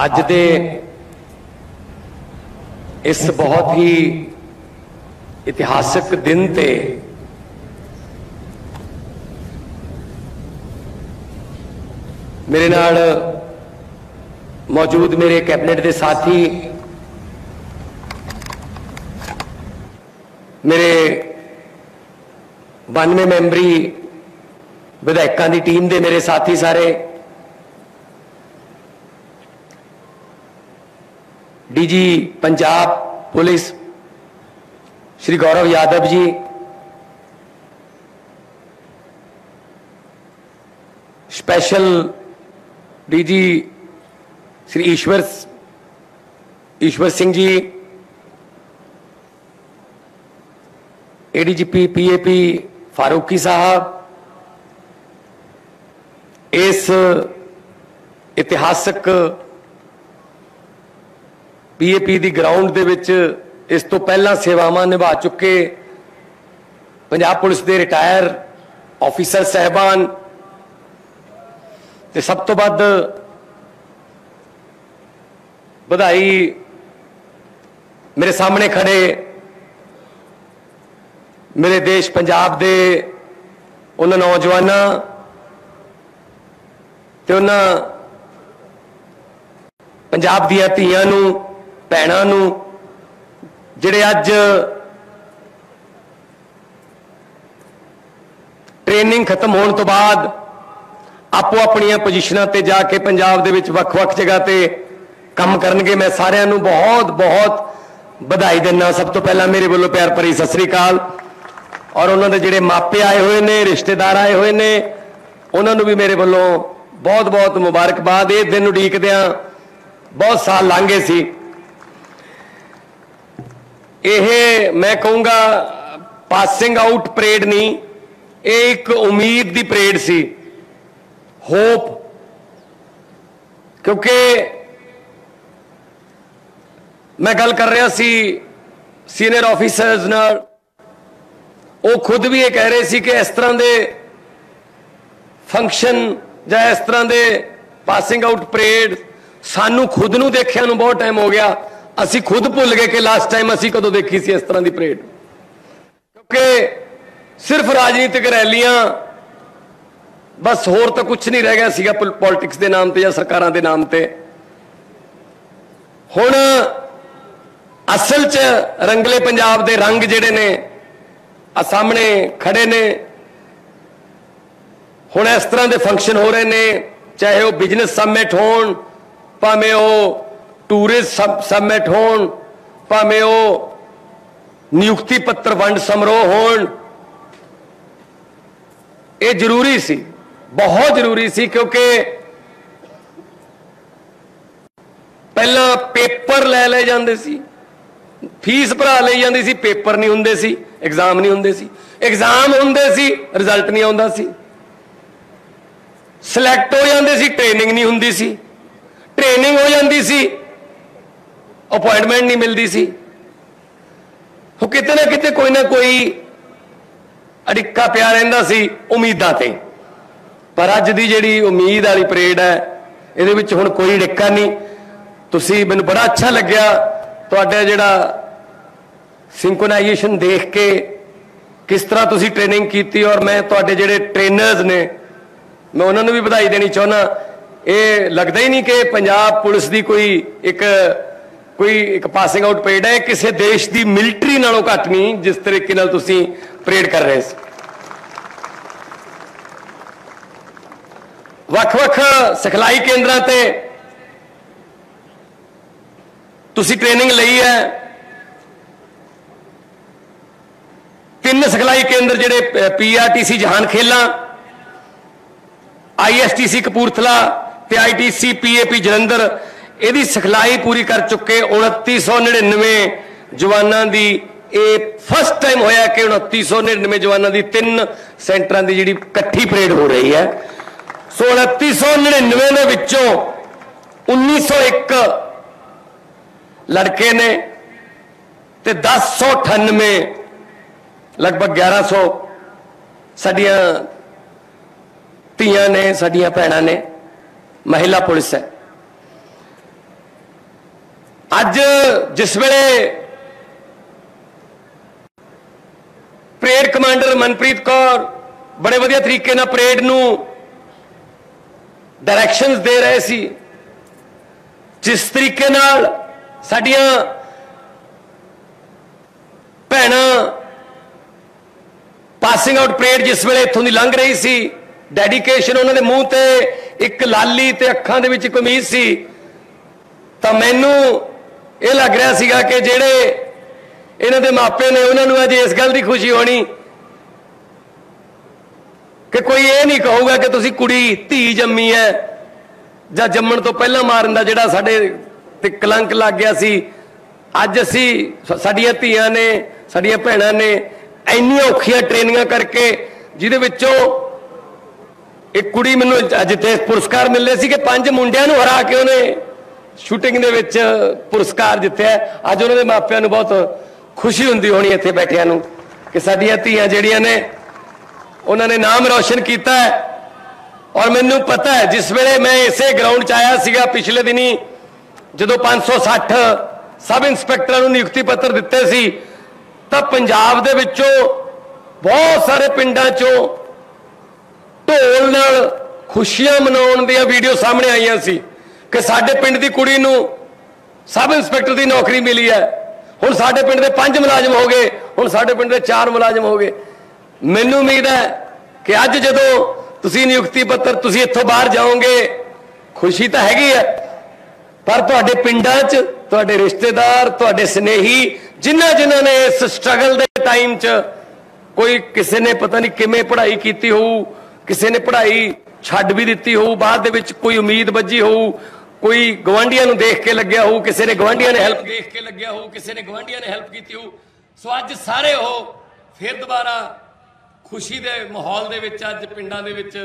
ਅੱਜ ਦੇ ਇਸ ਬਹੁਤ ਹੀ ਇਤਿਹਾਸਕ ਦਿਨ ਤੇ ਮੇਰੇ ਨਾਲ ਮੌਜੂਦ ਮੇਰੇ ਕੈਬਨਿਟ ਦੇ ਸਾਥੀ ਮੇਰੇ 92 ਮੈਂਬਰੀ ਵਿਧਾਇਕਾਂ ਦੀ ਟੀਮ ਦੇ ਮੇਰੇ ਸਾਥੀ ਸਾਰੇ DG Punjab police, Shri Gaurav Yadav ji. Special DG Shri Ishwar Ishwar Singh ji. ADGP, PAP Farooqui साहब। इस इतिहासक ਪੀਏਪੀ ਦੀ ਗਰਾਊਂਡ ਦੇ ਵਿੱਚ ਇਸ ਤੋਂ ਪਹਿਲਾਂ ਸੇਵਾਵਾਂ ਨਿਭਾ ਚੁੱਕੇ। ਪੰਜਾਬ ਪੁਲਿਸ ਦੇ ਰਿਟਾਇਰ ਆਫੀਸਰ ਸਹਿਬਾਨ। ਤੇ ਸਭ ਤੋਂ ਵੱਧ ਵਧਾਈ ਮੇਰੇ ਸਾਹਮਣੇ ਖੜੇ ਮੇਰੇ ਦੇਸ਼ ਪੰਜਾਬ ਦੇ ਉਹਨਾਂ ਨੌਜਵਾਨਾਂ ਤੇ ਉਹਨਾਂ ਪੰਜਾਬ ਦੀਆਂ ਧੀਆਂ ਨੂੰ ਭੈਣਾਂ ਨੂੰ, ਜਿਹੜੇ ਅੱਜ ਟ੍ਰੇਨਿੰਗ ਖਤਮ ਹੋਣ ਤੋਂ ਬਾਅਦ ਆਪੋ ਆਪਣੀਆਂ ਪੋਜੀਸ਼ਨਾਂ ਤੇ ਜਾ ਕੇ ਪੰਜਾਬ ਦੇ ਵਿੱਚ ਵੱਖ-ਵੱਖ ਜਗ੍ਹਾ ਤੇ ਕੰਮ ਕਰਨਗੇ, ਮੈਂ ਸਾਰਿਆਂ ਨੂੰ ਬਹੁਤ ਬਹੁਤ ਵਧਾਈ ਦਿੰਦਾ। ਸਭ ਤੋਂ ਪਹਿਲਾਂ ਮੇਰੇ ਵੱਲੋਂ ਪਿਆਰ ਭਰੀ ਸਤਿ ਸ੍ਰੀ ਅਕਾਲ। ਔਰ ਉਹਨਾਂ ਦੇ ਜਿਹੜੇ ਮਾਪੇ ਆਏ ਹੋਏ ਨੇ, ਰਿਸ਼ਤੇਦਾਰ ਆਏ ਹੋਏ ਨੇ, ਉਹਨਾਂ ਨੂੰ ਵੀ ਮੇਰੇ ਵੱਲੋਂ ਬਹੁਤ ਬਹੁਤ ਮੁਬਾਰਕਬਾਦ। ਇਹ ਦਿਨ ਉਡੀਕਦਿਆਂ ਬਹੁਤ ਸਾਲ ਲੰਘੇ ਸੀ। ਇਹ ਮੈਂ ਕਹੂੰਗਾ ਪਾਸਿੰਗ ਆਊਟ ਪਰੇਡ ਨਹੀਂ, ਇਹ ਇੱਕ ਉਮੀਦ ਦੀ ਪਰੇਡ ਸੀ। ਹੋਪ ਕਿਉਂਕਿ ਮੈਂ ਗੱਲ ਕਰ ਰਿਹਾ ਸੀ ਸੀਨੀਅਰ ਆਫੀਸਰਸ ਨਾਲ। ਉਹ ਖੁਦ ਵੀ ਇਹ ਕਹਿ ਰਹੇ ਸੀ ਕਿ ਇਸ ਤਰ੍ਹਾਂ ਦੇ ਫੰਕਸ਼ਨ ਜਾਂ ਇਸ ਤਰ੍ਹਾਂ ਦੇ ਪਾਸਿੰਗ ਆਊਟ ਪਰੇਡ ਸਾਨੂੰ ਖੁਦ ਨੂੰ ਦੇਖਿਆ ਨੂੰ ਬਹੁਤ ਟਾਈਮ ਹੋ ਗਿਆ। ਅਸੀਂ ਖੁਦ ਭੁੱਲ ਗਏ ਕਿ ਲਾਸਟ ਟਾਈਮ ਅਸੀਂ ਕਦੋਂ ਦੇਖੀ ਸੀ ਇਸ ਤਰ੍ਹਾਂ ਦੀ ਪਰੇਡ ਕਿਉਂਕਿ ਸਿਰਫ ਰਾਜਨੀਤਿਕ ਰੈਲੀਆਂ, ਬਸ ਹੋਰ ਤਾਂ ਕੁਝ ਨਹੀਂ ਰਹਿ ਗਿਆ ਸੀਗਾ ਪੋਲਿਟਿਕਸ ਦੇ ਨਾਮ ਤੇ ਜਾਂ ਸਰਕਾਰਾਂ ਦੇ ਨਾਮ ਤੇ। ਹੁਣ ਅਸਲ 'ਚ ਰੰਗਲੇ ਪੰਜਾਬ ਦੇ ਰੰਗ ਜਿਹੜੇ ਨੇ ਆ ਸਾਹਮਣੇ ਖੜੇ ਨੇ। ਹੁਣ ਇਸ ਤਰ੍ਹਾਂ ਦੇ ਫੰਕਸ਼ਨ ਹੋ ਰਹੇ ਨੇ, ਚਾਹੇ ਉਹ ਬਿਜ਼ਨਸ ਸਮਿਟ ਹੋਣ, ਭਾਵੇਂ ਉਹ ਟੂਰਿਸਟ ਸਮਿਟ ਹੋਣ, ਭਾਵੇਂ ਉਹ ਨਿਯੁਕਤੀ ਪੱਤਰ ਵੰਡ ਸਮਾਰੋਹ ਹੋਣ, ਇਹ ਜ਼ਰੂਰੀ ਸੀ, ਬਹੁਤ ਜ਼ਰੂਰੀ ਸੀ ਕਿਉਂਕਿ ਪਹਿਲਾਂ ਪੇਪਰ ਲੈ ਲਏ ਜਾਂਦੇ ਸੀ, ਫੀਸ ਭਰਾ ਲਈ ਜਾਂਦੀ ਸੀ, ਪੇਪਰ ਨਹੀਂ ਹੁੰਦੇ ਸੀ ਐਗਜ਼ਾਮ ਨਹੀਂ ਹੁੰਦੇ ਸੀ ਐਗਜ਼ਾਮ ਹੁੰਦੇ ਸੀ ਰਿਜ਼ਲਟ ਨਹੀਂ ਆਉਂਦਾ ਸੀ। ਸਿਲੈਕਟ ਹੋ ਜਾਂਦੇ ਸੀ ਟ੍ਰੇਨਿੰਗ ਨਹੀਂ ਹੁੰਦੀ ਸੀ ਟ੍ਰੇਨਿੰਗ ਹੋ ਜਾਂਦੀ ਸੀ ਅਪਾਇੰਟਮੈਂਟ ਨਹੀਂ ਮਿਲਦੀ ਸੀ। ਉਹ ਕਿਤੇ ਨਾ ਕਿਤੇ ਕੋਈ ਨਾ ਕੋਈ ਅੜਿੱਕਾ ਪਿਆ ਰਹਿੰਦਾ ਸੀ ਉਮੀਦਾਂ ਤੇ। ਪਰ ਅੱਜ ਦੀ ਜਿਹੜੀ ਉਮੀਦ ਵਾਲੀ ਪਰੇਡ ਹੈ, ਇਹਦੇ ਵਿੱਚ ਹੁਣ ਕੋਈ ਅੜਿੱਕਾ ਨਹੀਂ। ਤੁਸੀਂ ਮੈਨੂੰ ਬੜਾ ਅੱਛਾ ਲੱਗਿਆ ਤੁਹਾਡਾ ਜਿਹੜਾ ਸਿੰਕਰੋਨਾਈਜੇਸ਼ਨ ਦੇਖ ਕੇ, ਕਿਸ ਤਰ੍ਹਾਂ ਤੁਸੀਂ ਟ੍ਰੇਨਿੰਗ ਕੀਤੀ ਔਰ ਮੈਂ ਤੁਹਾਡੇ ਜਿਹੜੇ ਟ੍ਰੇਨਰਸ ਨੇ, ਮੈਂ ਉਹਨਾਂ ਨੂੰ ਵੀ ਵਧਾਈ ਦੇਣੀ ਚਾਹੁੰਦਾ। ਇਹ ਲੱਗਦਾ ਹੀ ਨਹੀਂ ਕਿ ਪੰਜਾਬ ਪੁਲਿਸ ਦੀ ਕੋਈ ਇੱਕ ਕੋਈ ਇੱਕ ਪਾਸਿੰਗ ਆਊਟ ਪਰੇਡ ਹੈ ਕਿਸੇ ਦੇਸ਼ ਦੀ ਮਿਲਟਰੀ ਨਾਲੋਂ ਘੱਟ ਨਹੀਂ, ਜਿਸ ਤਰੀਕੇ ਨਾਲ ਤੁਸੀਂ ਪਰੇਡ ਕਰ ਰਹੇ ਸੀ। ਵੱਖ-ਵੱਖ ਸਿਖਲਾਈ ਕੇਂਦਰਾਂ ਤੇ ਤੁਸੀਂ ਟ੍ਰੇਨਿੰਗ ਲਈ ਹੈ। ਤਿੰਨ ਸਿਖਲਾਈ ਕੇਂਦਰ ਜਿਹੜੇ ਪੀਆਰਟੀਸੀ ਜਹਾਨ ਖੇਲਾਂ ਆਈਐਸਟੀਸੀ ਕਪੂਰਥਲਾ ਤੇ ਆਈਟੀਸੀ ਪੀਏਪੀ ਜਲੰਧਰ ਇਹਦੀ ਸਿਖਲਾਈ ਪੂਰੀ ਕਰ ਚੁੱਕੇ 2999 ਜਵਾਨਾਂ ਦੀ। ਇਹ ਫਸਟ ਟਾਈਮ ਹੋਇਆ ਕਿ 2999 ਜਵਾਨਾਂ ਦੀ ਤਿੰਨ ਸੈਂਟਰਾਂ ਦੀ ਜਿਹੜੀ ਇਕੱਠੀ ਪਰੇਡ ਹੋ ਰਹੀ ਹੈ। ਸੋ 2999 ਦੇ ਵਿੱਚੋਂ 1901 ਲੜਕੇ ਨੇ ਤੇ 1098 ਲਗਭਗ 1100 ਸਾਡੀਆਂ ਧੀਆਂ ਨੇ, ਸਾਡੀਆਂ ਭੈਣਾਂ ਨੇ। ਮਹਿਲਾ ਪੁਲਿਸ ਹੈ। ਅੱਜ ਜਿਸ ਵੇਲੇ ਪਰੇਡ ਕਮਾਂਡਰ ਮਨਪ੍ਰੀਤ ਕੌਰ ਬੜੇ ਵਧੀਆ ਤਰੀਕੇ ਨਾਲ ਪਰੇਡ ਨੂੰ ਡਾਇਰੈਕਸ਼ਨਸ ਦੇ ਰਹੇ ਸੀ, ਜਿਸ ਤਰੀਕੇ ਨਾਲ ਸਾਡੀਆਂ ਭੈਣਾਂ ਪਾਸਿੰਗ ਆਊਟ ਪਰੇਡ ਜਿਸ ਵੇਲੇ ਇੱਥੋਂ ਦੀ ਲੰਘ ਰਹੀ ਸੀ ਡੈਡੀਕੇਸ਼ਨ ਉਹਨਾਂ ਦੇ ਮੂੰਹ ਤੇ ਇੱਕ ਲਾਲੀ ਤੇ ਅੱਖਾਂ ਦੇ ਵਿੱਚ ਇੱਕ ਉਮੀਦ ਸੀ, ਤਾਂ ਮੈਨੂੰ ਇਹ ਲੱਗ ਰਿਹਾ ਸੀਗਾ ਕਿ ਜਿਹੜੇ ਇਹਨਾਂ ਦੇ ਮਾਪੇ ਨੇ, ਉਹਨਾਂ ਨੂੰ ਅੱਜ ਇਸ ਗੱਲ ਦੀ ਖੁਸ਼ੀ ਹੋਣੀ ਕਿ ਕੋਈ ਇਹ ਨਹੀਂ ਕਹੂਗਾ ਕਿ ਤੁਸੀਂ ਕੁੜੀ, ਧੀ ਜੰਮੀ ਹੈ ਜਾਂ ਜੰਮਣ ਤੋਂ ਪਹਿਲਾਂ ਮਾਰਨ ਦਾ ਜਿਹੜਾ ਸਾਡੇ ਤੇ ਕਲੰਕ ਲੱਗ ਗਿਆ ਸੀ। ਅੱਜ ਅਸੀਂ ਸਾਡੀਆਂ ਧੀਆਂ ਨੇ, ਸਾਡੀਆਂ ਭੈਣਾਂ ਨੇ ਇੰਨੀਆਂ ਔਖੀਆਂ ਟ੍ਰੇਨਿੰਗਾਂ ਕਰਕੇ ਜਿਹਦੇ ਵਿੱਚੋਂ ਇੱਕ ਕੁੜੀ ਮੈਨੂੰ ਅੱਜ ਤੇ ਪੁਰਸਕਾਰ ਮਿਲਦੇ ਸੀ ਕਿ ਪੰਜ ਮੁੰਡਿਆਂ ਨੂੰ ਹਰਾ ਕੇ ਉਹਨੇ ਸ਼ੂਟਿੰਗ ਦੇ ਵਿੱਚ ਪੁਰਸਕਾਰ ਜਿੱਤਿਆ ਅੱਜ ਉਹਨਾਂ ਦੇ ਮਾਪਿਆਂ ਨੂੰ ਬਹੁਤ ਖੁਸ਼ੀ ਹੁੰਦੀ ਹੋਣੀ ਇੱਥੇ ਬੈਠਿਆਂ ਨੂੰ ਕਿ ਸਾਡੀਆਂ ਧੀਆਂ ਜਿਹੜੀਆਂ ਨੇ, ਉਹਨਾਂ ਨੇ ਨਾਮ ਰੌਸ਼ਨ ਕੀਤਾ ਹੈ। ਔਰ ਮੈਨੂੰ ਪਤਾ ਹੈ, ਜਿਸ ਵੇਲੇ ਮੈਂ ਇਸੇ ਗਰਾਊਂਡ 'ਚ ਆਇਆ ਸੀਗਾ ਪਿਛਲੇ ਦਿਨੀ, ਜਦੋਂ 560 ਸਬ ਇੰਸਪੈਕਟਰਾਂ ਨੂੰ ਨਿਯੁਕਤੀ ਪੱਤਰ ਦਿੱਤੇ ਸੀ, ਤਾਂ ਪੰਜਾਬ ਦੇ ਵਿੱਚੋਂ ਬਹੁਤ ਸਾਰੇ ਪਿੰਡਾਂ 'ਚੋਂ ਢੋਲ ਨਾਲ ਖੁਸ਼ੀਆਂ ਮਨਾਉਣ ਦੀਆਂ ਵੀਡੀਓ ਸਾਹਮਣੇ ਆਈਆਂ ਸੀ। ਕਿ ਸਾਡੇ ਪਿੰਡ ਦੀ ਕੁੜੀ ਨੂੰ ਸਬ ਇੰਸਪੈਕਟਰ ਦੀ ਨੌਕਰੀ ਮਿਲੀ ਹੈ। ਹੁਣ ਸਾਡੇ ਪਿੰਡ ਦੇ ਪੰਜ ਮੁਲਾਜ਼ਮ ਹੋ ਗਏ, ਹੁਣ ਸਾਡੇ ਪਿੰਡ ਦੇ ਚਾਰ ਮੁਲਾਜ਼ਮ ਹੋ ਗਏ। ਮੈਨੂੰ ਉਮੀਦ ਹੈ ਕਿ ਅੱਜ ਜਦੋਂ ਤੁਸੀਂ ਨਿਯੁਕਤੀ ਪੱਤਰ ਤੁਸੀਂ ਇੱਥੋਂ ਬਾਹਰ ਜਾਓਗੇ, ਖੁਸ਼ੀ ਤਾਂ ਹੈਗੀ ਹੈ, ਪਰ ਤੁਹਾਡੇ ਪਿੰਡਾਂ 'ਚ, ਤੁਹਾਡੇ ਰਿਸ਼ਤੇਦਾਰ, ਤੁਹਾਡੇ ਸਨੇਹੀ, ਜਿਨ੍ਹਾਂ ਜਿਨ੍ਹਾਂ ਨੇ ਇਸ ਸਟਰਗਲ ਦੇ ਟਾਈਮ 'ਚ ਕੋਈ ਕਿਸੇ ਨੇ ਪਤਾ ਨਹੀਂ ਕਿਵੇਂ ਪੜ੍ਹਾਈ ਕੀਤੀ ਹੋਊ, ਕਿਸੇ ਨੇ ਪੜ੍ਹਾਈ ਛੱਡ ਵੀ ਦਿੱਤੀ ਹੋਊ, ਬਾਅਦ ਦੇ ਵਿੱਚ ਕੋਈ ਉਮੀਦ ਵੱਜੀ ਹੋਊ ਕੋਈ ਗਵਾਂਢੀਆਂ ਨੂੰ ਦੇਖ ਕੇ ਲੱਗਿਆ ਹੋਊ, ਕਿਸੇ ਨੇ ਗਵਾਂਢੀਆਂ ਨੇ ਹੈਲਪ ਦੇਖ ਕੇ ਲੱਗਿਆ ਹੋਊ, ਕਿਸੇ ਨੇ ਗਵਾਂਢੀਆਂ ਨੇ ਹੈਲਪ ਕੀਤੀ ਹੋਊ। ਸੋ ਅੱਜ ਸਾਰੇ ਉਹ ਫਿਰ ਦੁਬਾਰਾ ਖੁਸ਼ੀ ਦੇ ਮਾਹੌਲ ਦੇ ਵਿੱਚ, ਅੱਜ ਪਿੰਡਾਂ ਦੇ ਵਿੱਚ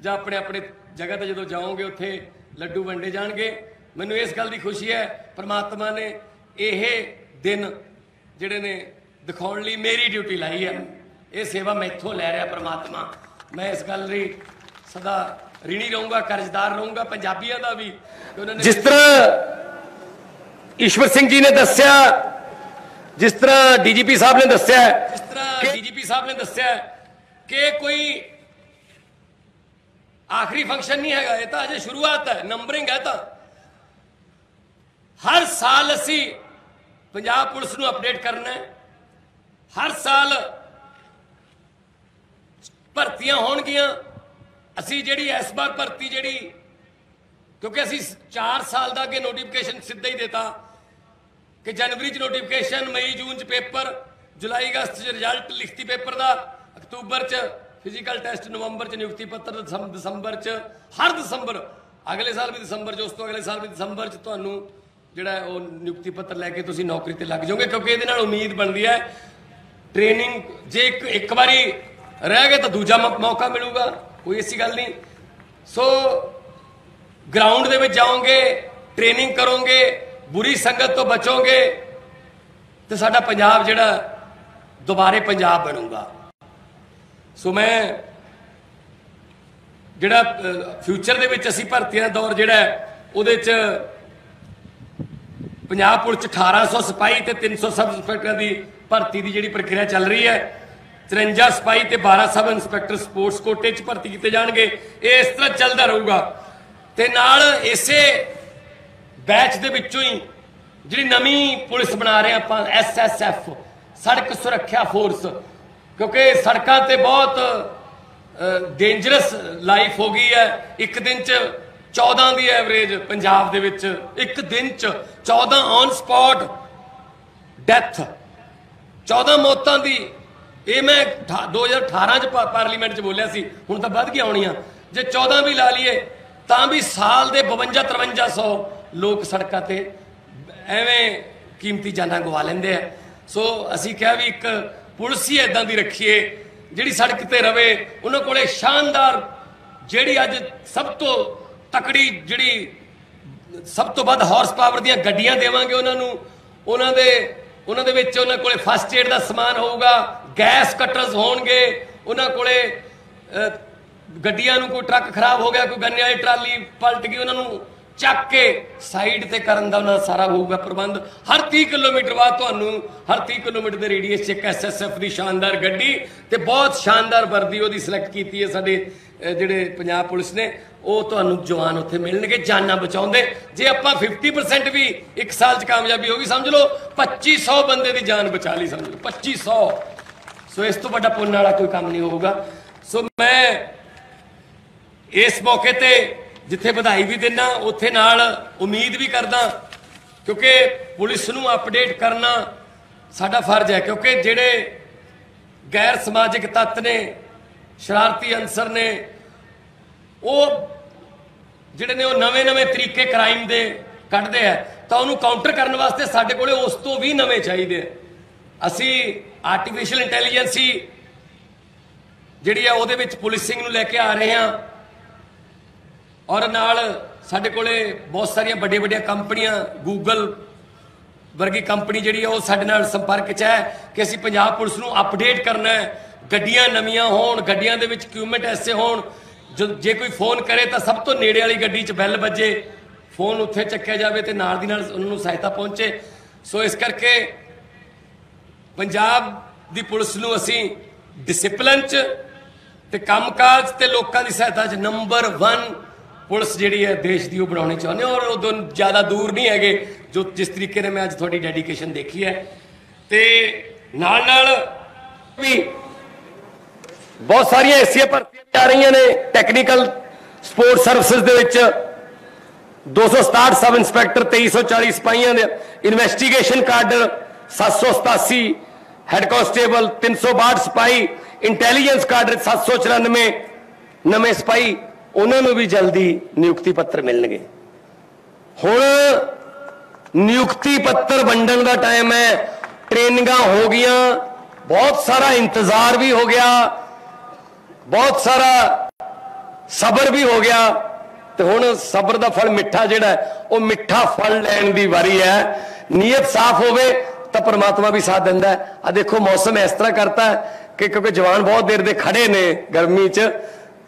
ਜਾਂ ਆਪਣੇ ਆਪਣੇ ਜਗ੍ਹਾ ਤੇ ਜਦੋਂ ਜਾਓਗੇ ਉੱਥੇ ਲੱਡੂ ਵੰਡੇ ਜਾਣਗੇ। ਮੈਨੂੰ ਇਸ ਗੱਲ ਦੀ ਖੁਸ਼ੀ ਹੈ, ਪ੍ਰਮਾਤਮਾ ਨੇ ਇਹ ਦਿਨ ਜਿਹੜੇ ਨੇ ਦਿਖਾਉਣ ਲਈ ਮੇਰੀ ਡਿਊਟੀ ਲਾਈ ਹੈ। ਇਹ ਸੇਵਾ ਮੈਥੋਂ ਲੈ ਰਿਹਾ ਪ੍ਰਮਾਤਮਾ। ਮੈਂ ਇਸ ਗੱਲ ਲਈ ਸਦਾ ਰਿਣੀ ਰਹੂੰਗਾ ਕਰਜ਼ਦਾਰ ਰਹੂੰਗਾ ਪੰਜਾਬੀਆਂ ਦਾ ਵੀ। ਜਿਸ ਤਰ੍ਹਾਂ ਈਸ਼ਵਰ ਸਿੰਘ ਜੀ ਨੇ ਦੱਸਿਆ ਜਿਸ ਤਰ੍ਹਾਂ ਡੀਜੀਪੀ ਸਾਹਿਬ ਨੇ ਦੱਸਿਆ ਜਿਸ ਤਰ੍ਹਾਂ ਡੀਜੀਪੀ ਸਾਹਿਬ ਨੇ ਦੱਸਿਆ ਕਿ ਕੋਈ ਆਖਰੀ ਫੰਕਸ਼ਨ ਨਹੀਂ ਹੈਗਾ ਇਹ ਤਾਂ ਅਜੇ ਸ਼ੁਰੂਆਤ ਹੈ ਨੰਬਰਿੰਗ ਹੈ ਤਾਂ। ਹਰ ਸਾਲ ਅਸੀਂ ਪੰਜਾਬ ਪੁਲਿਸ ਨੂੰ ਅਪਡੇਟ ਕਰਨਾ ਹੈ। ਹਰ ਸਾਲ ਭਰਤੀਆਂ ਹੋਣਗੀਆਂ। ਅਸੀਂ ਜਿਹੜੀ ਇਸ ਵਾਰ ਭਰਤੀ ਜਿਹੜੀ, ਕਿਉਂਕਿ ਅਸੀਂ 4 ਸਾਲ ਦਾ ਅੱਗੇ ਨੋਟੀਫਿਕੇਸ਼ਨ ਸਿੱਧਾ ਹੀ ਦਿੱਤਾ ਕਿ ਜਨਵਰੀ 'ਚ ਨੋਟੀਫਿਕੇਸ਼ਨ ਮਈ, ਜੂਨ 'ਚ ਪੇਪਰ, ਜੁਲਾਈ, ਅਗਸਤ 'ਚ ਰਿਜ਼ਲਟ ਲਿਖਤੀ ਪੇਪਰ ਦਾ, ਅਕਤੂਬਰ 'ਚ ਫਿਜ਼ੀਕਲ ਟੈਸਟ ਨਵੰਬਰ 'ਚ ਨਿਯੁਕਤੀ ਪੱਤਰ, ਦਸੰਬ- ਦਸੰਬਰ 'ਚ, ਹਰ ਦਸੰਬਰ, ਅਗਲੇ ਸਾਲ ਵੀ ਦਸੰਬਰ 'ਚ, ਉਸ ਤੋਂ ਅਗਲੇ ਸਾਲ ਵੀ ਦਸੰਬਰ 'ਚ ਤੁਹਾਨੂੰ ਜਿਹੜਾ ਉਹ ਨਿਯੁਕਤੀ ਪੱਤਰ ਲੈ ਕੇ ਤੁਸੀਂ ਨੌਕਰੀ ਤੇ ਲੱਗ ਜਾਓਗੇ, ਕਿਉਂਕਿ ਇਹਦੇ ਨਾਲ ਉਮੀਦ ਬਣਦੀ ਹੈ ਟ੍ਰੇਨਿੰਗ ਜੇ ਇੱਕ ਵਾਰੀ ਰਹਿ ਗਏ ਤਾਂ ਦੂਜਾ ਮੌ- ਮੌਕਾ ਮਿਲੂਗਾ। ਕੋਈ ਐਸੀ ਗੱਲ ਨਹੀਂ। ਸੋ ਗਰਾਊਂਡ ਦੇ ਵਿੱਚ ਜਾਓਗੇ ਟ੍ਰੇਨਿੰਗ ਕਰੋਗੇ, ਬੁਰੀ ਸੰਗਤ ਤੋਂ ਬਚੋਗੇ, ਤੇ ਸਾਡਾ ਪੰਜਾਬ ਜਿਹੜਾ, ਦੁਬਾਰੇ ਪੰਜਾਬ ਬਣੂਗਾ। ਸੋ ਮੈਂ ਜਿਹੜਾ ਫਿਊਚਰ ਦੇ ਵਿੱਚ ਅਸੀਂ ਭਰਤੀਆਂ ਦਾ ਦੌਰ ਜਿਹੜਾ ਉਹਦੇ 'ਚ ਪੰਜਾਬ ਪੁਲਿਸ 'ਚ 1800 ਸਿਪਾਹੀ ਤੇ 300 ਸਬ ਇੰਸਪੈਕਟਰਾਂ ਦੀ ਭਰਤੀ ਦੀ ਜਿਹੜੀ ਪ੍ਰਕਿਰਿਆ ਚੱਲ ਰਹੀ ਹੈ 53 ਸਪਾਈ ਤੇ 12 ਸਬ ਇੰਸਪੈਕਟਰ ਸਪੋਰਟਸ ਕੋਟੇ 'ਚ ਭਰਤੀ ਕੀਤੇ ਜਾਣਗੇ। ਇਹ ਇਸ ਤਰ੍ਹਾਂ ਚੱਲਦਾ ਰਹੂਗਾ। ਤੇ ਨਾਲ ਇਸੇ ਬੈਚ ਦੇ ਵਿੱਚੋਂ ਹੀ ਜਿਹੜੀ ਨਵੀਂ ਪੁਲਿਸ ਬਣਾ ਰਹੇ ਆਪਾਂ ਐਸਐਸਐਫ ਸੜਕ ਸੁਰੱਖਿਆ ਫੋਰਸ, ਕਿਉਂਕਿ ਸੜਕਾਂ ਤੇ ਬਹੁਤ ਡੇਂਜਰਸ ਲਾਈਫ ਹੋ ਗਈ ਹੈ। ਇੱਕ ਦਿਨ ਚ 14 ਦੀ ਐਵਰੇਜ ਪੰਜਾਬ ਦੇ ਵਿੱਚ, ਇੱਕ ਦਿਨ ਚ 14 ਔਨ ਸਪੌਟ ਡੈਥ 14 ਮੌਤਾਂ ਦੀ ਇਹ ਮੈਂ ਅਠਾ- 2018 ਚ ਪਾ- ਪਾਰਲੀਮੈਂਟ ਚ ਬੋਲਿਆ ਸੀ, ਹੁਣ ਤਾਂ ਵੱਧ ਗਿਆ ਹੋਣੀਆਂ ਜੇ 14 ਵੀ ਲਾ ਲਈਏ, ਤਾਂ ਵੀ ਸਾਲ ਦੇ 52 5300 ਲੋਕ ਸੜਕਾਂ ਤੇ ਐਵੇਂ ਕੀਮਤੀ ਜਾਨਾਂ ਗਵਾ ਲੈਂਦੇ ਆ। ਸੋ ਅਸੀਂ ਕਿਹਾ ਵੀ ਇੱਕ ਪੁਲਿਸ ਹੀ ਐਦਾਂ ਦੀ ਰੱਖੀਏ, ਜਿਹੜੀ ਸੜਕ ਤੇ ਰਵੇ। ਉਹਨਾਂ ਕੋਲੇ ਸ਼ਾਨਦਾਰ ਜਿਹੜੀ ਅੱਜ ਸਭ ਤੋਂ ਤਕੜੀ ਜਿਹੜੀ ਸਭ ਤੋਂ ਵੱਧ ਹਾਰਸ ਪਾਵਰ ਦੀਆਂ ਗੱਡੀਆਂ ਦੇਵਾਂਗੇ ਉਹਨਾਂ ਨੂੰ, ਉਹਨਾਂ ਦੇ ਉਹਨਾਂ ਦੇ ਵਿੱਚ ਉਹਨਾਂ ਕੋਲੇ ਫਸਟ ਏਡ ਦਾ ਸਮਾਨ ਹੋਊਗਾ ਗੈਸ ਕਟਰਸ ਹੋਣਗੇ, ਉਹਨਾਂ ਕੋਲੇ ਗੱਡੀਆਂ ਨੂੰ ਕੋਈ ਟਰੱਕ ਖਰਾਬ ਹੋ ਗਿਆ, ਕੋਈ ਗੰਨੇ ਵਾਲੀ ਟਰਾਲੀ ਪਲਟ ਗਈ, ਉਹਨਾਂ ਨੂੰ ਚੱਕ ਕੇ ਸਾਈਡ ਤੇ ਕਰਨ ਦਾ ਉਹਨਾਂ ਦਾ ਸਾਰਾ ਹੋਊਗਾ ਪ੍ਰਬੰਧ। ਹਰ 30 ਕਿਲੋਮੀਟਰ ਬਾਅਦ ਤੁਹਾਨੂੰ, ਹਰ 30 ਕਿਲੋਮੀਟਰ ਦੇ ਰੇਡੀਅਸ 'ਚ ਇੱਕ ਐਸਐਸਐਫ ਦੀ ਸ਼ਾਨਦਾਰ ਗੱਡੀ ਤੇ ਬਹੁਤ ਸ਼ਾਨਦਾਰ ਵਰਦੀ ਉਹਦੀ ਸਿਲੈਕਟ ਕੀਤੀ ਹੈ ਸਾਡੇ ਜਿਹੜੇ ਪੰਜਾਬ ਪੁਲਿਸ ਨੇ। ਉਹ ਤੁਹਾਨੂੰ ਜਵਾਨ ਉੱਥੇ ਮਿਲਣਗੇ, ਜਾਨਾਂ ਬਚਾਉਂਦੇ। ਜੇ ਆਪਾਂ 50% ਵੀ ਇੱਕ ਸਾਲ 'ਚ ਕਾਮਯਾਬੀ ਹੋ ਗਈ, ਸਮਝ ਲਓ 2500 ਬੰਦੇ ਦੀ ਜਾਨ ਬਚਾ ਲਈ, ਸਮਝ ਲਓ 2500 ਸੋ ਇਸ ਤੋਂ ਵੱਡਾ ਪੁੰਨ ਵਾਲਾ ਕੋਈ ਕੰਮ ਨਹੀਂ ਹੋਊਗਾ। ਸੋ ਮੈਂ ਇਸ ਮੌਕੇ ਤੇ ਜਿੱਥੇ ਵਧਾਈ ਵੀ ਦਿੰਨਾ, ਉੱਥੇ ਨਾਲ ਉਮੀਦ ਵੀ ਕਰਦਾ। ਕਿਉਂਕਿ ਪੁਲਿਸ ਨੂੰ ਅਪਡੇਟ ਕਰਨਾ ਸਾਡਾ ਫਰਜ਼ ਹੈ, ਕਿਉਂਕਿ ਜਿਹੜੇ ਗੈਰ ਸਮਾਜਿਕ ਤੱਤ ਨੇ, ਸ਼ਰਾਰਤੀ ਅਨਸਰ ਨੇ, ਉਹ ਜਿਹੜੇ ਨੇ ਉਹ ਨਵੇਂ-ਨਵੇਂ ਤਰੀਕੇ ਕ੍ਰਾਈਮ ਦੇ ਕੱਢਦੇ ਆ, ਤਾਂ ਉਹਨੂੰ ਕਾਊਂਟਰ ਕਰਨ ਵਾਸਤੇ ਸਾਡੇ ਕੋਲੇ ਉਸ ਤੋਂ ਵੀ ਨਵੇਂ ਚਾਹੀਦੇ ਆ। ਅਸੀਂ ਆਰਟੀਫੀਸ਼ੀਅਲ ਇੰਟੈਲੀਜੈਂਸੀ ਜਿਹੜੀ ਆ ਉਹਦੇ ਵਿੱਚ ਪੁਲਿਸਿੰਗ ਨੂੰ ਲੈ ਕੇ ਆ ਰਹੇ ਹਾਂ। ਔਰ ਨਾਲ ਸਾਡੇ ਕੋਲੇ ਬਹੁਤ ਸਾਰੀਆਂ ਵੱਡੀਆਂ ਵੱਡੀਆਂ ਕੰਪਨੀਆਂ ਗੂਗਲ ਵਰਗੀ ਕੰਪਨੀ ਜਿਹੜੀ ਹੈ ਉਹ ਸਾਡੇ ਨਾਲ ਸੰਪਰਕ 'ਚ ਹੈ ਕਿ ਅਸੀਂ ਪੰਜਾਬ ਪੁਲਿਸ ਨੂੰ ਅਪਡੇਟ ਕਰਨਾ ਹੈ। ਗੱਡੀਆਂ ਨਵੀਆਂ ਹੋਣ, ਗੱਡੀਆਂ ਦੇ ਵਿੱਚ ਇਕਵਿਪਮੈਂਟ ਐਸੇ ਹੋਣ, ਜੋ ਜੇ ਕੋਈ ਫੋਨ ਕਰੇ ਤਾਂ ਸਭ ਤੋਂ ਨੇੜੇ ਵਾਲੀ ਗੱਡੀ 'ਚ ਬੈਲ ਵੱਜੇ। ਫੋਨ ਉੱਥੇ ਚੱਕਿਆ ਜਾਵੇ ਤੇ ਨਾਲ ਦੀ ਨਾਲ ਉਹਨਾਂ ਨੂੰ ਸਹਾਇਤਾ ਪਹੁੰਚੇ। ਸੋ ਇਸ ਕਰਕੇ ਪੰਜਾਬ ਦੀ ਪੁਲਿਸ ਨੂੰ ਅਸੀਂ ਡਿਸਪਲਿਨ 'ਚ ਤੇ ਕੰਮਕਾਜ ਤੇ ਲੋਕਾਂ ਦੀ ਸਹਾਇਤਾ 'ਚ ਨੰਬਰ 1 ਪੁਲਿਸ ਜਿਹੜੀ ਹੈ ਦੇਸ਼ ਦੀ ਉਹ ਬਣਾਉਣੀ ਚਾਹੁੰਦੇ ਹਾਂ ਔਰ ਉਦੋਂ ਜ਼ਿਆਦਾ ਦੂਰ ਨਹੀਂ ਹੈਗੇ, ਜੋ ਜਿਸ ਤਰੀਕੇ ਨਾਲ ਮੈਂ ਅੱਜ ਤੁਹਾਡੀ ਡੈਡੀਕੇਸ਼ਨ ਦੇਖੀ ਹੈ। ਤੇ ਨਾਲ ਨਾਲ ਵੀ ਬਹੁਤ ਸਾਰੀਆਂ ਐਸੀਆਂ ਭਰਤੀਆਂ ਜਾ ਰਹੀਆਂ ਨੇ ਟੈਕਨੀਕਲ ਸਪੋਰਟ ਸਰਵਿਸਿਜ਼ ਦੇ ਵਿੱਚ। 267 ਸਬ ਇੰਸਪੈਕਟਰ 2340 ਸਿਪਾਹੀਆਂ ਦੇ। ਇਨਵੈਸਟੀਗੇਸ਼ਨ ਕਾਡਰ 787 ਹੈੱਡ ਕਾਂਸਟੇਬਲ 362 ਸਿਪਾਹੀ। ਇੰਟੈਲੀਜੈਂਸ ਕਾਡਰ 794 ਨਵੇਂ ਸਿਪਾਹੀ। ਉਹਨਾਂ ਨੂੰ ਵੀ ਜਲਦੀ ਨਿਯੁਕਤੀ ਪੱਤਰ ਮਿਲਣਗੇ। ਹੁਣ ਨਿਯੁਕਤੀ ਪੱਤਰ ਵੰਡਣ ਦਾ ਟਾਈਮ ਹੈ, ਟ੍ਰੇਨਿੰਗਾਂ ਹੋ ਗਈਆਂ, ਬਹੁਤ ਸਾਰਾ ਇੰਤਜ਼ਾਰ ਵੀ ਹੋ ਗਿਆ, ਬਹੁਤ ਸਾਰਾ ਸਬਰ ਵੀ ਹੋ ਗਿਆ, ਤੇ ਹੁਣ ਸਬਰ ਦਾ ਫਲ ਮਿੱਠਾ ਜਿਹੜਾ ਉਹ ਮਿੱਠਾ ਫਲ ਲੈਣ ਦੀ ਵਾਰੀ ਹੈ। ਨੀਅਤ ਸਾਫ਼ ਹੋਵੇ ਤਾਂ ਪਰਮਾਤਮਾ ਵੀ ਸਾਥ ਦਿੰਦਾ ਹੈ। ਆ ਦੇਖੋ, ਮੌਸਮ ਇਸ ਤਰ੍ਹਾਂ ਕਰਤਾ ਕਿ ਕਿਉਂਕਿ ਜਵਾਨ ਬਹੁਤ ਦੇਰ ਦੇ ਖੜੇ ਨੇ ਗਰਮੀ 'ਚ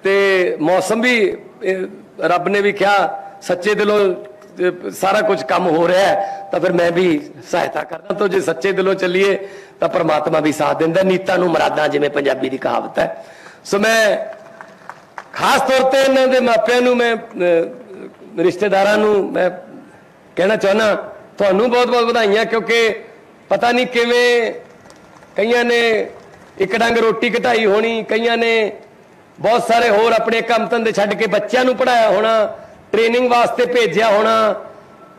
ਤੇ ਮੌਸਮ ਵੀ ਰੱਬ ਨੇ ਵੀ ਕਿਹਾ, ਸੱਚੇ ਦਿਲੋਂ ਸਾਰਾ ਕੁਝ ਕੰਮ ਹੋ ਰਿਹਾ ਹੈ, ਤਾਂ ਫਿਰ ਮੈਂ ਵੀ ਸਹਾਇਤਾ ਕਰਦਾ ਤਾਂ ਜੇ ਸੱਚੇ ਦਿਲੋਂ ਚੱਲੀਏ, ਤਾਂ ਪਰਮਾਤਮਾ ਵੀ ਸਾਥ ਦਿੰਦਾ, ਨੀਤਾਂ ਨੂੰ ਮਰਾਦਾਂ ਜਿਵੇਂ ਪੰਜਾਬੀ ਦੀ ਕਹਾਵਤ ਹੈ। ਸੋ ਮੈਂ ਖਾਸ ਤੌਰ ਤੇ ਇਹਨਾਂ ਦੇ ਮਾਪਿਆਂ ਨੂੰ, ਮੈਂ ਰਿਸ਼ਤੇਦਾਰਾਂ ਨੂੰ ਮੈਂ ਕਹਿਣਾ ਚਾਹੁੰਦਾ, ਤੁਹਾਨੂੰ ਬਹੁਤ ਬਹੁਤ ਵਧਾਈਆਂ, ਕਿਉਂਕਿ ਪਤਾ ਨਹੀਂ ਕਿਵੇਂ ਕਈਆਂ ਨੇ ਇੱਕ ਡੰਗ ਰੋਟੀ ਘਟਾਈ ਹੋਣੀ, ਕਈਆਂ ਨੇ ਬਹੁਤ ਸਾਰੇ ਹੋਰ ਆਪਣੇ ਕੰਮ ਧੰਦੇ ਛੱਡ ਕੇ ਬੱਚਿਆਂ ਨੂੰ ਪੜਾਇਆ ਹੋਣਾ ਟ੍ਰੇਨਿੰਗ ਵਾਸਤੇ ਭੇਜਿਆ ਹੋਣਾ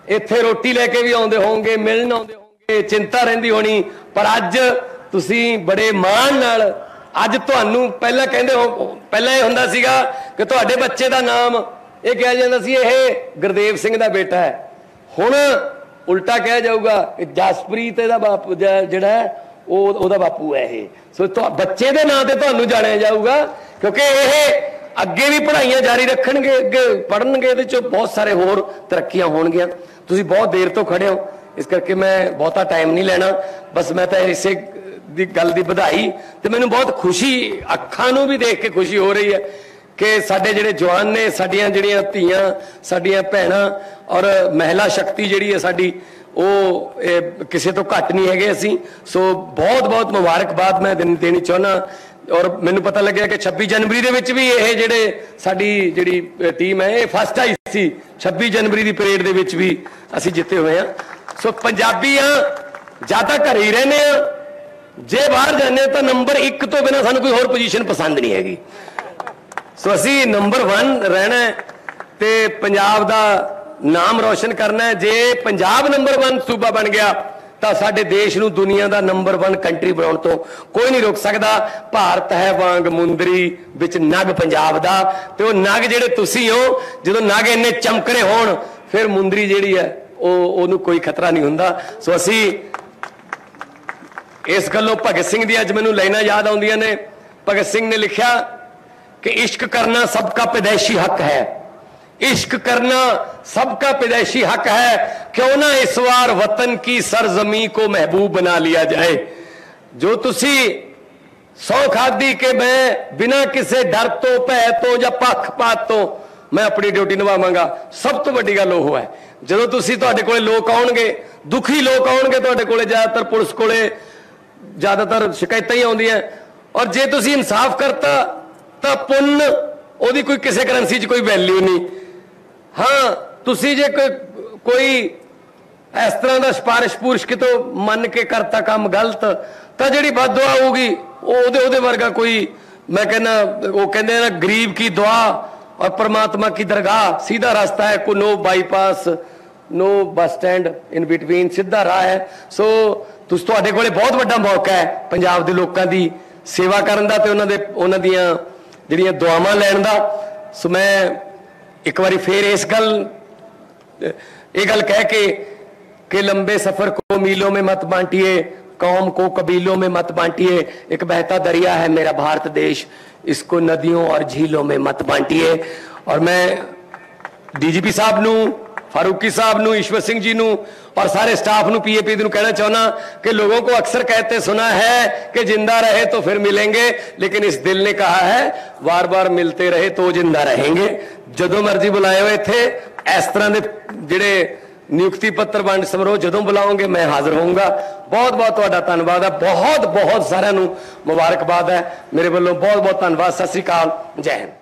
ਇੱਥੇ ਰੋਟੀ ਲੈ ਕੇ ਵੀ ਆਉਂਦੇ ਹੋਵੋਗੇ ਮਿਲਣ ਆਉਂਦੇ ਹੋਵੋਗੇ ਚਿੰਤਾ ਰਹਿੰਦੀ ਹੋਣੀ। ਪਰ ਅੱਜ ਤੁਸੀਂ ਬੜੇ ਮਾਣ ਨਾਲ ਅੱਜ ਤੁਹਾਨੂੰ ਪਹਿਲਾਂ ਕਹਿੰਦੇ ਹੋ ਪਹਿਲਾਂ ਇਹ ਹੁੰਦਾ ਸੀਗਾ ਕਿ ਤੁਹਾਡੇ ਬੱਚੇ ਦਾ ਨਾਮ ਇਹ ਕਿਹਾ ਜਾਂਦਾ ਸੀ ਇਹ ਗੁਰਦੇਵ ਸਿੰਘ ਦਾ ਬੇਟਾ ਹੈ। ਹੁਣ ਉਲਟਾ ਕਿਹਾ ਜਾਊਗਾ ਕਿ ਜਸਪ੍ਰੀਤ ਇਹਦਾ ਬਾਪ ਜਿਹੜਾ ਹੈ, ਉਹ ਉਹਦਾ ਬਾਪੂ ਹੈ ਇਹ। ਸੋ ਬੱਚੇ ਦੇ ਨਾਂ ਤੇ ਤੁਹਾਨੂੰ ਜਾਣਿਆ ਜਾਊਗਾ, ਕਿਉਂਕਿ ਇਹ ਅੱਗੇ ਵੀ ਪੜ੍ਹਾਈਆਂ ਜਾਰੀ ਰੱਖਣਗੇ, ਅੱਗੇ ਪੜ੍ਹਨਗੇ, ਇਹਦੇ ਚ ਬਹੁਤ ਸਾਰੇ ਹੋਰ ਤਰੱਕੀਆਂ ਹੋਣਗੀਆਂ। ਤੁਸੀਂ ਬਹੁਤ ਦੇਰ ਤੋਂ ਖੜੇ ਹੋ, ਇਸ ਕਰਕੇ ਮੈਂ ਬਹੁਤਾ ਟਾਈਮ ਨਹੀਂ ਲੈਣਾ। ਬਸ ਮੈਂ ਤਾਂ ਇਸੇ ਦੀ ਗੱਲ ਦੀ ਵਧਾਈ ਤੇ ਮੈਨੂੰ ਬਹੁਤ ਖੁਸ਼ੀ, ਅੱਖਾਂ ਨੂੰ ਵੀ ਦੇਖ ਕੇ ਖੁਸ਼ੀ ਹੋ ਰਹੀ ਹੈ ਕਿ ਸਾਡੇ ਜਿਹੜੇ ਜਵਾਨ ਨੇ, ਸਾਡੀਆਂ ਜਿਹੜੀਆਂ ਧੀਆਂ, ਸਾਡੀਆਂ ਭੈਣਾਂ ਔਰ ਮਹਿਲਾ ਸ਼ਕਤੀ ਜਿਹੜੀ ਹੈ ਸਾਡੀ ਉਹ ਇਹ, ਕਿਸੇ ਤੋਂ ਘੱਟ ਨਹੀਂ ਹੈਗੇ ਅਸੀਂ। ਸੋ ਬਹੁਤ ਬਹੁਤ ਮੁਬਾਰਕਬਾਦ ਮੈਂ ਦੇਣੀ ਚਾਹੁੰਦਾ। ਔਰ ਮੈਨੂੰ ਪਤਾ ਲੱਗਿਆ ਕਿ 26 ਜਨਵਰੀ ਦੇ ਵਿੱਚ ਵੀ ਇਹ ਜਿਹੜੇ ਸਾਡੀ ਜਿਹੜੀ ਟੀਮ ਹੈ ਇਹ ਫਸਟ ਆਈ ਸੀ। 26 ਜਨਵਰੀ ਦੀ ਪਰੇਡ ਦੇ ਵਿੱਚ ਵੀ ਅਸੀਂ ਜਿੱਤੇ ਹੋਏ ਆ ਸੋ ਪੰਜਾਬੀ ਆ ਜ਼ਿਆਦਾ ਘਰੇ ਹੀ ਰਹਿੰਦੇ ਆ। ਜੇ ਬਾਹਰ ਜਾਂਦੇ ਹਾਂ ਤਾਂ ਨੰਬਰ 1 ਤੋਂ ਬਿਨਾ ਸਾਨੂੰ ਕੋਈ ਹੋਰ ਪੋਜੀਸ਼ਨ ਪਸੰਦ ਨਹੀਂ ਹੈਗੀ। ਸੋ ਅਸੀਂ ਨੰਬਰ 1 ਰਹਿਣਾ ਹੈ ਤੇ ਪੰਜਾਬ ਦਾ ਨਾਮ ਰੌਸ਼ਨ ਕਰਨਾ ਹੈ। ਜੇ ਪੰਜਾਬ ਨੰਬਰ 1 ਸੂਬਾ ਬਣ ਗਿਆ, ਤਾਂ ਸਾਡੇ ਦੇਸ਼ ਨੂੰ ਦੁਨੀਆ ਦਾ ਨੰਬਰ 1 ਕੰਟਰੀ ਬਣਾਉਣ ਤੋਂ ਕੋਈ ਨਹੀਂ ਰੋਕ ਸਕਦਾ। ਭਾਰਤ ਹੈ ਵਾਂਗ ਮੁੰਦਰੀ ਵਿੱਚ ਨਗ ਪੰਜਾਬ ਦਾ। ਤੇ ਉਹ ਨਗ ਜਿਹੜੇ ਤੁਸੀਂ ਹੋ, ਜਦੋਂ ਨਗ ਇੰਨੇ ਚਮਕਰੇ ਹੋਣ, ਫਿਰ ਮੁੰਦਰੀ ਜਿਹੜੀ ਹੈ, ਉਹ ਉਹਨੂੰ ਕੋਈ ਖਤਰਾ ਨਹੀਂ ਹੁੰਦਾ। ਸੋ ਅਸੀਂ ਇਸ ਗੱਲੋਂ ਭਗਤ ਸਿੰਘ ਦੀ ਅੱਜ ਮੈਨੂੰ ਲਾਈਨਾਂ ਯਾਦ ਆਉਂਦੀਆਂ ਨੇ। ਭਗਤ ਸਿੰਘ ਨੇ ਲਿਖਿਆ ਕਿ ਇਸ਼ਕ ਕਰਨਾ ਸਭ ਦਾ ਪੈਦਾਇਸ਼ੀ ਹੱਕ ਹੈ। इश्क करना सबका पैदाइशी हक है क्यों ना इस बार वतन की सरजमी को महबूब बना लिया जाए जो तुसी सौ खादी के मैं बिना किसी डर तो भय तो या पक्षपात तो ਮੈਂ ਆਪਣੀ ਡਿਊਟੀ ਨਿਭਾਵਾਂਗਾ ਸਭ ਤੋਂ ਵੱਡੀ ਗੱਲ ਉਹ ਹੈ ਜਦੋਂ ਤੁਸੀਂ ਤੁਹਾਡੇ ਕੋਲੇ ਲੋਕ ਆਉਣਗੇ ਦੁਖੀ ਲੋਕ ਆਉਣਗੇ ਤੁਹਾਡੇ ਕੋਲੇ ਜ਼ਿਆਦਾਤਰ ਪੁਲਿਸ ਕੋਲੇ ਜ਼ਿਆਦਾਤਰ ਸ਼ਿਕਾਇਤਾਂ ਹੀ ਆਉਂਦੀਆਂ ਔਰ ਜੇ ਤੁਸੀਂ ਇਨਸਾਫ ਕਰਤਾ ਤਾਂ ਪੁੰਨ ਉਹਦੀ ਕੋਈ ਕਿਸੇ ਕਰੰਸੀ 'ਚ ਕੋਈ ਵੈਲਿਊ ਨਹੀਂ ਹਾਂ, ਤੁਸੀਂ ਜੇ ਕੋਈ ਕੋਈ ਇਸ ਤਰ੍ਹਾਂ ਦਾ ਸਿਫਾਰਿਸ਼ ਪੂਰਸ਼ ਕਿਤੋਂ ਮੰਨ ਕੇ ਕਰਤਾ ਕੰਮ ਗਲਤ, ਤਾਂ ਜਿਹੜੀ ਬਦਦੁਆ ਹੋਊਗੀ ਉਹ ਉਹਦੇ ਉਹਦੇ ਵਰਗਾ ਕੋਈ ਮੈਂ ਕਹਿੰਦਾ, ਉਹ ਕਹਿੰਦੇ ਨਾ ਗਰੀਬ ਕੀ ਦੁਆ ਔਰ ਪਰਮਾਤਮਾ ਕੀ ਦਰਗਾਹ। ਸਿੱਧਾ ਰਸਤਾ ਹੈ, ਕੋ no bypass no bus stand in between ਸਿੱਧਾ ਰਾਹ ਹੈ। ਸੋ ਤੁਸੀਂ ਤੁਹਾਡੇ ਕੋਲੇ ਬਹੁਤ ਵੱਡਾ ਮੌਕਾ ਹੈ ਪੰਜਾਬ ਦੇ ਲੋਕਾਂ ਦੀ ਸੇਵਾ ਕਰਨ ਦਾ ਤੇ ਉਹਨਾਂ ਦੇ ਉਹਨਾਂ ਦੀਆਂ ਜਿਹੜੀਆਂ ਦੁਆਵਾਂ ਲੈਣ ਦਾ। ਸੋ ਮੈਂ ਇੱਕ ਵਾਰੀ ਫੇਰ ਇਸ ਗੱਲ ये गल कह के कि लंबे सफर को मीलों में मत बांटिए कौम को कबीलों में मत बांटिए एक बहता दरिया है मेरा भारत देश इसको नदियों और झीलों में मत बांटिए और मैं ਡੀਜੀਪੀ ਸਾਹਿਬ ਨੂੰ फारूकी साहब ਨੂੰ ईश्वर सिंह जी ਨੂੰ और सारे स्टाफ ਨੂੰ पीएपी ਨੂੰ कहना चाहना कि लोगों को अक्सर कहते सुना है कि जिंदा रहे तो फिर मिलेंगे लेकिन इस दिल ने कहा है बार बार मिलते रहे तो जिंदा रहेंगे ਜਦੋਂ ਮਰਜ਼ੀ ਬੁਲਾਏ ਹੋ ਇੱਥੇ ਇਸ ਤਰ੍ਹਾਂ ਦੇ ਜਿਹੜੇ ਨਿਯੁਕਤੀ ਪੱਤਰ ਵੰਡ ਸਮਾਰੋਹ ਜਦੋਂ ਬੁਲਾਓਗੇ ਮੈਂ ਹਾਜ਼ਰ ਹੋਊਂਗਾ ਬਹੁਤ ਬਹੁਤ ਤੁਹਾਡਾ ਧੰਨਵਾਦ ਹੈ ਬਹੁਤ ਬਹੁਤ ਸਾਰਿਆਂ ਨੂੰ ਮੁਬਾਰਕਬਾਦ ਹੈ ਮੇਰੇ ਵੱਲੋਂ ਬਹੁਤ ਬਹੁਤ ਧੰਨਵਾਦ ਸਤਿ ਸ੍ਰੀ ਅਕਾਲ ਜੈ ਹਿੰਦ